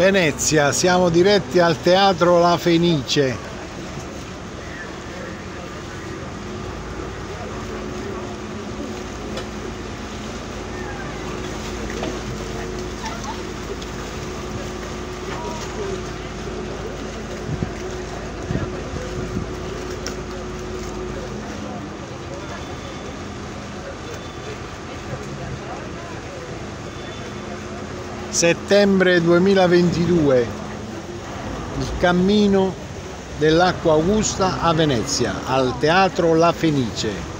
Venezia, siamo diretti al teatro La Fenice. Settembre 2022 il cammino dell'acqua augusta a Venezia al teatro La Fenice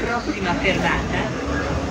Prossima fermata